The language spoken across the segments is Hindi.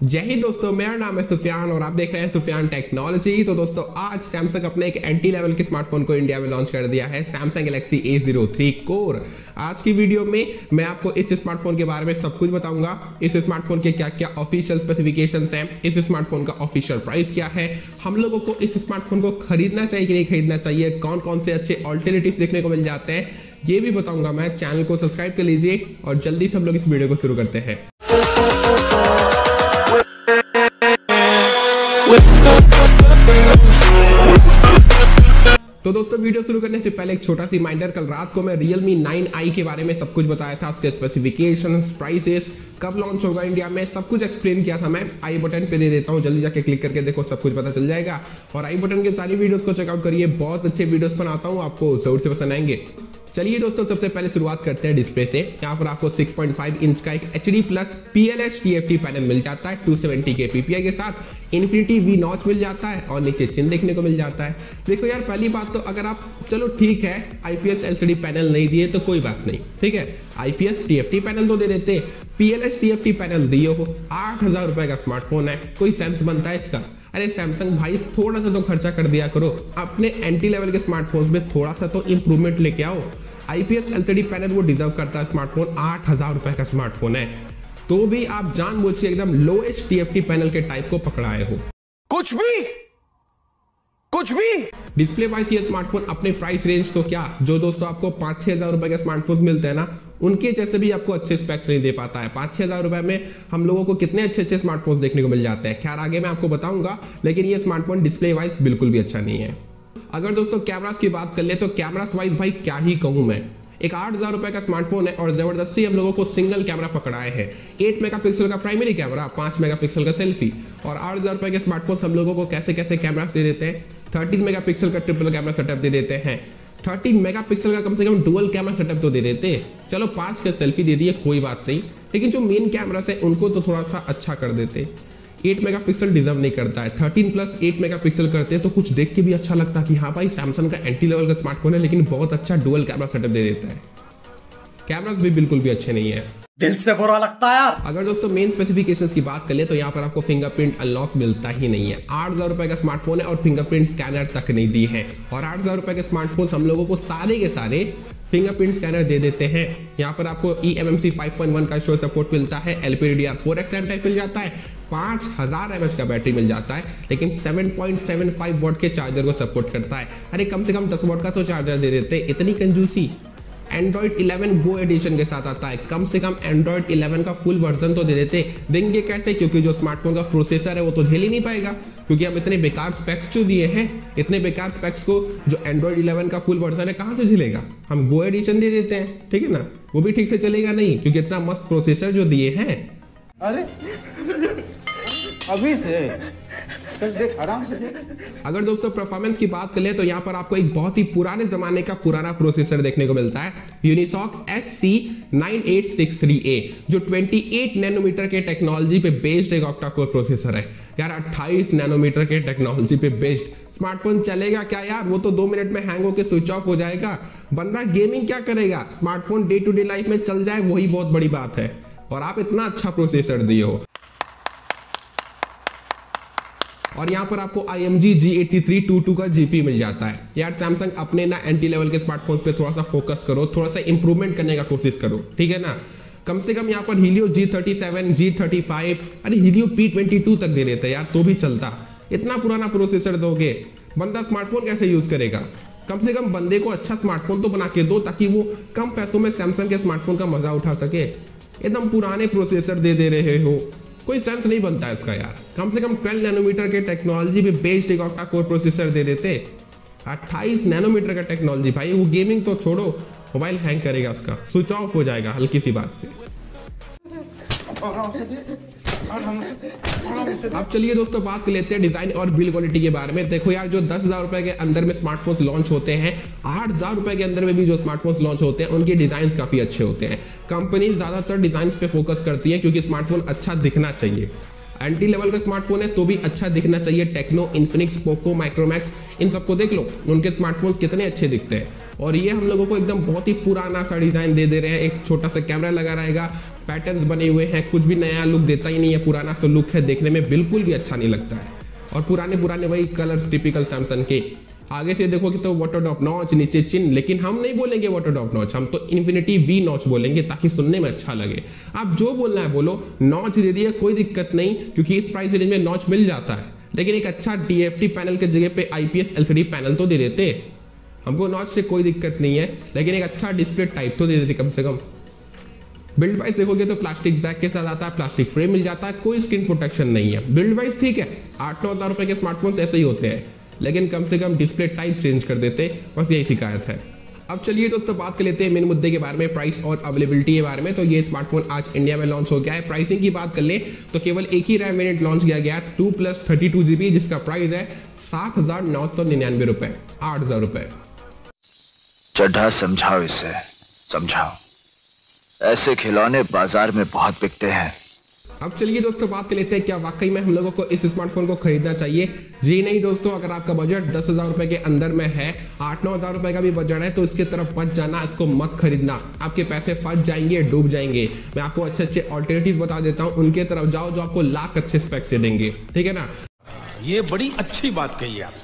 जय हिंद दोस्तों, मेरा नाम है सुफियान और आप देख रहे हैं सुफियान टेक्नोलॉजी। तो दोस्तों, आज सैमसंग अपने एक एंटी लेवल के स्मार्टफ़ोन को इंडिया में लॉन्च कर दिया है Samsung Galaxy A zero three core आज की वीडियो में मैं आपको इस स्मार्टफ़ोन के बारे में सब कुछ बताऊँगा। इस स्मार्टफ़ोन के क्या क्या ऑफिशियल स्पेसिफिकेशन हैं? इस स्मार्टफ़ोन का ऑफिशियल प्राइस क्या है? हम लोगों को इस स्मार्टफ़ोन को खरीदना चाहिए कि नहीं खरीदना चाहिए? कौन कौन से अच्छे ऑल्टरनेटिव देखने को मिल जाते हैं? ये भी बताऊँगा मैं। चैनल को सब्सक्राइब कर लीजिए और जल्दी से हम लोग इस वीडियो को शुरू करते हैं। तो दोस्तों, वीडियो शुरू करने से पहले एक छोटा सी रिमाइंडर कल रात को मैं Realme 9i के बारे में सब कुछ बताया था, उसके स्पेसिफिकेशन प्राइसेस कब लॉन्च होगा इंडिया में, सब कुछ एक्सप्लेन किया था मैं। आई बटन पे दे देता हूँ, जल्दी जाके क्लिक करके देखो, सब कुछ पता चल जाएगा। और आई बटन के सारी वीडियोस को चेकआउट करिए, बहुत अच्छे वीडियोस बनाता हूँ, आपको ज़रूर से पसंद आएँगे। चलिए दोस्तों, सबसे पहले शुरुआत करते हैं डिस्प्ले से। यहाँ पर आपको 6.5 इंच का एक H D plus P L H T F T panel मिल जाता है 270 के पीपीआई के साथ। इन्फिनिटी वी नॉच मिल जाता है और नीचे चिन्ह देखने को मिल जाता है। देखो यार, पहली बात तो अगर आप, चलो ठीक है आईपीएस एलसीडी पैनल नहीं दिए तो कोई बात नहीं, ठीक है? आईपीएस टीएफटी पैनल तो दे देते पीएलएस टीएफटी पैनल दिए हो। आठ हज़ार रुपए का स्मार्टफ़ोन है। कोई सेंस बनता है इसका? अरे सैमसंग भाई थोड़ा सा तो खर्चा कर दिया करो। अपने एंटी लेवल के स्मार्टफ़ोन में थोड़ा सा तो इंप्रूवमेंट लेके आओ। आईपीएस एलसीडी पैनल वो डिजर्व करता है स्मार्टफ़ोन आठ हज़ार रुपए का स्मार्टफ़ोन है। तो भी आप जान के एकदम लोएस्ट टीएफटी पैनल के टाइप को पकड़ाए हो। कुछ भी? कुछ भी? डिस्प्ले वाइज ये स्मार्टफ़ोन अपने प्राइस रेंज तो क्या? जो दोस्तों आपको पाँच छह हज़ार रुपए के स्मार्टफ़ोन मिलते हैं ना उनके जैसे भी आपको अच्छे स्पेक्स नहीं दे पाता है। पाँच छह हज़ार रुपए में हम लोगों को कितने अच्छे अच्छे स्मार्टफ़ोन देखने को मिल जाते हैं। खैर, आगे मैं आपको बताऊँगा, लेकिन ये स्मार्टफ़ोन डिस्प्ले वाइज बिल्कुल भी अच्छा नहीं है। अगर दोस्तों कैमरास की बात कर ले तो कैमरास वाइज भाई क्या ही कहूँ मैं। एक आठ हज़ार रुपए का स्मार्टफ़ोन है और ज़बरदस्ती हम लोगों को सिंगल कैमरा पकड़ाए हैं। एट मेगापिक्सल का प्राइमरी कैमरा पाँच मेगापिक्सल का सेल्फी और आठ हज़ार रुपए के स्मार्टफ़ोन हम लोगों को कैसे कैसे कैमरा दे देते हैं? थर्टीन मेगापिक्सल का ट्रिपल कैमरा सेटअप दे देते हैं। थर्टीन मेगापिक्सल का कम से कम डुअल कैमरा सेटअप तो दे देते। चलो, पाँच का सेल्फी दे दिए कोई बात नहीं। लेकिन जो मेन कैमरा है उनको तो थोड़ा सा अच्छा कर देते। 8 मेगापिक्सल डिजर्व नहीं करता है। 13 प्लस 8 मेगापिक्सल करते हैं तो कुछ देख के भी अच्छा लगता है कि हाँ भाई सैमसंग का एंटी लेवल का स्मार्टफ़ोन है, लेकिन बहुत अच्छा डुअल कैमरा सेटअप दे देता है। कैमरास भी बिल्कुल भी अच्छे नहीं है। दिल से बुरा लगता है यार। अगर दोस्तों मेन स्पेसिफिकेशन की बात कर ले तो यहाँ पर आपको फिंगरप्रिंट अनलॉक मिलता ही नहीं है। आठ हज़ार रुपए का स्मार्टफ़ोन है और फिंगरप्रिंट स्कैनर तक नहीं दी है। और आठ हज़ार रुपए के स्मार्टफ़ोन हम लोगों को सारे के सारे फिंगरप्रिंट स्कैनर दे देते हैं। यहाँ पर आपको E M M C five point one का शो सपोर्ट मिलता है L P D R four X type मिल जाता है पाँच हज़ार एम का बैटरी मिल जाता है लेकिन 7.75 वॉट के चार्जर को सपोर्ट करता है। अरे कम से कम 10 वॉट का तो चार्जर दे देते इतनी कंजूसी एंड्रॉइड 11 गो एडिशन के साथ आता है। कम से कम एंड्रॉइड 11 का फुल वर्जन तो दे देते। देंगे कैसे? क्योंकि जो स्मार्टफ़ोन का प्रोसेसर है, वो तो झेल ही नहीं पाएगा। क्योंकि हम इतने बेकार स्पेक्स जो दिए हैं। इतने बेकार स्पेक्स को जो एंड्रॉइड 11 का फुल वर्जन है, कहाँ से झेलेगा? हम गो एडिशन दे देते हैं, ठीक है ना? वो भी ठीक से चलेगा नहीं, क्योंकि इतना मस्त प्रोसेसर जो दिए हैं। अरे, अभी से देख, आराम से अगर दोस्तों परफॉर्मेंस की बात कर ले तो यहाँ पर आपको एक बहुत ही पुराने जमाने का पुराना प्रोसेसर देखने को मिलता है Unisoc S C nine eight six three A, जो 28 नैनोमीटर के टेक्नोलॉजी पे बेस्ड एक ऑक्टा कोर प्रोसेसर है। यार 28 नैनोमीटर के टेक्नोलॉजी पे बेस्ड स्मार्टफ़ोन चलेगा क्या यार? वो तो दो मिनट में हैंग होकर स्विच ऑफ़ हो जाएगा। बंदा गेमिंग क्या करेगा? Smartphone day to day life में चल जाए, वही बहुत बड़ी बात है। और आप इतना अच्छा प्रोसेसर दिए हो। और यहाँ पर आपको I M G G eighty three two two का जीपी मिल जाता है। यार सैमसंग अपने ना एंटी लेवल के स्मार्टफ़ोन पे थोड़ा सा फोकस करो, थोड़ा सा इंप्रूवमेंट करने का कोशिश करो, ठीक है ना? कम से कम यहाँ पर Helio G thirty seven G thirty five अरे हीलियो पी ट्वेंटी टू तक दे देते यार तो भी चलता। इतना पुराना प्रोसेसर दोगे, बंदा स्मार्टफ़ोन कैसे यूज़ करेगा? कम से कम बंदे को अच्छा स्मार्टफ़ोन तो बना के दो, ताकि वो कम पैसों में सैमसंग के स्मार्टफ़ोन का मज़ा उठा सके। एकदम पुराने प्रोसेसर दे दे रहे हो। कोई सेंस नहीं बनता इसका यार। कम से कम 12 नैनोमीटर के टेक्नोलॉजी पे बेस्ड एक ऑक्टा कोर प्रोसेसर दे देते। 28 नैनोमीटर का टेक्नोलॉजी भाई, वो गेमिंग तो छोड़ो मोबाइल हैंग करेगा उसका। स्विच ऑफ़ हो जाएगा, हल्की सी बात पे। अब चलिए दोस्तों, बात कर लेते हैं डिज़ाइन और बिल क्वालिटी के बारे में। देखो यार, जो दस हज़ार रुपए के अंदर में स्मार्टफ़ोन लॉन्च होते हैं, आठ हज़ार रुपए के अंदर में भी जो स्मार्टफ़ोन लॉन्च होते हैं, उनके डिज़ाइन काफ़ी अच्छे होते हैं। कंपनी ज़्यादातर डिज़ाइन पे फोकस करती है, क्योंकि स्मार्टफ़ोन अच्छा दिखना चाहिए। एंटी लेवल का स्मार्टफ़ोन है तो भी अच्छा दिखना चाहिए। टेक्नो इन्फिनिक्स पोको माइक्रोमैक्स इन सबको देख लो, उनके स्मार्टफोन्स कितने अच्छे दिखते हैं। और ये हम लोगों को एकदम बहुत ही पुराना सा डिज़ाइन दे दे रहे हैं। एक छोटा सा कैमरा लगा रहेगा पैटर्न्स बने हुए हैं, कुछ भी नया लुक देता ही नहीं है, पुराना सा लुक है, देखने में बिल्कुल भी अच्छा नहीं लगता है। और पुराने पुराने वही कलर्स टिपिकल सैमसंग के। आगे से देखोगे तो वाटर डॉप नॉच नीचे चिन्ह लेकिन हम नहीं बोलेंगे वाटर डॉप नॉच हम तो इन्फिनिटी वी नॉच बोलेंगे ताकि सुनने में अच्छा लगे। आप जो बोलना है बोलो नॉच दे दिए, कोई दिक्कत नहीं, क्योंकि इस प्राइस रेंज में नॉच मिल जाता है। लेकिन एक अच्छा डीएफटी पैनल के जगह पे आईपीएस एलसीडी पैनल तो दे देते। हमको नॉच से कोई दिक्कत नहीं है, लेकिन एक अच्छा डिस्प्ले टाइप तो दे देते कम से कम। बिल्ड वाइज देखोगे तो प्लास्टिक बैग के साथ आता है प्लास्टिक फ्रेम मिल जाता है, कोई स्क्रीन प्रोटेक्शन नहीं है। बिल्ड वाइज ठीक है, आठ नौ हज़ार रुपए के स्मार्टफ़ोन ऐसे ही होते हैं, लेकिन कम से कम डिस्प्ले टाइप चेंज कर देते, बस यही शिकायत है। अब चलिए दोस्तों बात कर लेते हैं मेन मुद्दे के बारे में प्राइस और अवेलेबिलिटी के बारे में। तो ये स्मार्टफ़ोन आज इंडिया में लॉन्च हो गया है। प्राइसिंग की बात कर ले तो केवल एक ही रैम वेरिएंट लॉन्च किया गया two plus thirty two GB जिसका प्राइस है सात हज़ार नौ सौ निन्यानवे रुपए, आठ हज़ार रुपए। चड्ढा समझाओ इसे, समझाओ। ऐसे खिलौने बाज़ार में बहुत बिकते हैं। अब चलिए दोस्तों बात कर लेते हैं क्या वाकई में हम लोगों को इस स्मार्टफ़ोन को खरीदना चाहिए। जी नहीं दोस्तों अगर आपका बजट दस हज़ार रुपए के अंदर में है आठ नौ हज़ार रुपए का भी बजट है तो इसके तरफ़ मत जाना इसको मत खरीदना। आपके पैसे फंस जाएँगे डूब जाएँगे। मैं आपको अच्छे अच्छे ऑल्टरनेटिव बता देता हूँ। उनके तरफ़ जाओ जो आपको लाख अच्छे स्पेक्स दे देंगे। ठीक है ना? ये बड़ी अच्छी बात कही आप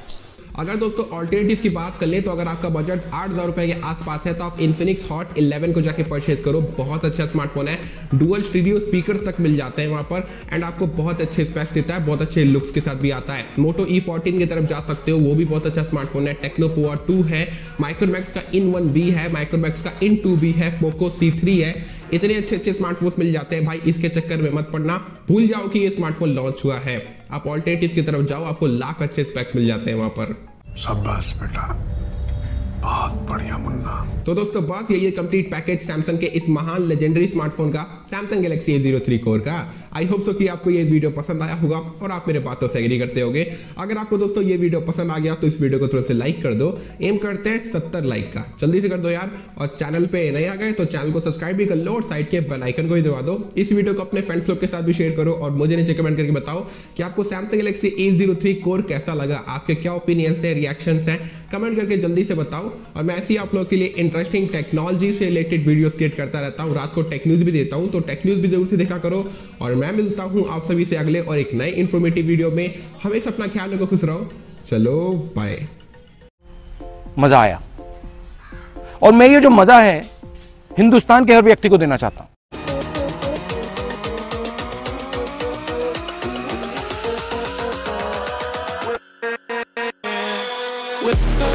अगर दोस्तों ऑल्टरनेटिव की बात कर ले तो अगर आपका बजट आठ हज़ार रुपए के आसपास है तो आप इन्फिनिक्स हॉट 11 को जाके परचेज करो। बहुत अच्छा स्मार्टफ़ोन है। डुअल स्टूडियो स्पीकर तक मिल जाते हैं वहाँ पर एंड आपको बहुत अच्छे स्पेक्स देता है, बहुत अच्छे लुक्स के साथ भी आता है। मोटो ई फोर्टीन की तरफ़ जा सकते हो, वो भी बहुत अच्छा स्मार्टफ़ोन है। टेक्नो पोआ टू है माइक्रोमैक्स का इन वन बी है माइक्रोमैक्स का इन टू बी है पोको सी थ्री है। इतने अच्छे अच्छे स्मार्टफ़ोन मिल जाते हैं। भाई, इसके चक्कर में मत पड़ना। भूल जाओ कि ये स्मार्टफ़ोन लॉन्च हुआ है। आप ऑल्टरनेटिव की तरफ़ जाओ आपको लाख अच्छे स्पेक्स मिल जाते हैं वहाँ पर। शाबाश बेटा। बहुत बढ़िया मुन्ना। तो दोस्तों बात यही है कंप्लीट पैकेज सैमसंग के इस महान लेजेंडरी स्मार्टफ़ोन का। Samsung Galaxy A zero three core का। आई होप सो कि आपको ये वीडियो पसंद आया होगा और आप मेरे बातों से एग्री करते होगे। अगर आपको दोस्तों ये वीडियो पसंद आ गया तो इस वीडियो को तुरंत से लाइक कर दो। एम करते हैं सत्तर लाइक का। जल्दी से कर दो यार। और चैनल पे नए आ गए तो चैनल को सब्सक्राइब भी कर लो और साइड के बेल आइकन को भी दबा दो। इस वीडियो को अपने फ्रेंड्स लोग के साथ भी शेयर करो और मुझे नीचे कमेंट करके बताओ कि आपको Samsung Galaxy A zero three core कैसा लगा। आपके क्या ओपिनियंस है रिएक्शन है? कमेंट करके जल्दी से बताओ। और मैं ऐसी आप लोगों के लिए इंटरेस्टिंग टेक्नोलॉजी से रिलेटेड वीडियोस क्रिएट करता रहता हूँ। रात को टेक न्यूज़ भी देता हूँ तो टेक न्यूज़ भी ज़रूर से देखा करो। और मैं मिलता हूँ आप सभी से अगले और एक नए इन्फॉर्मेटिव वीडियो में। हमेशा अपना ख्याल रखो खुश रहो। चलो बाय मज़ा आया। और मैं ये जो मज़ा है हिंदुस्तान के हर व्यक्ति को देना चाहता हूँ। With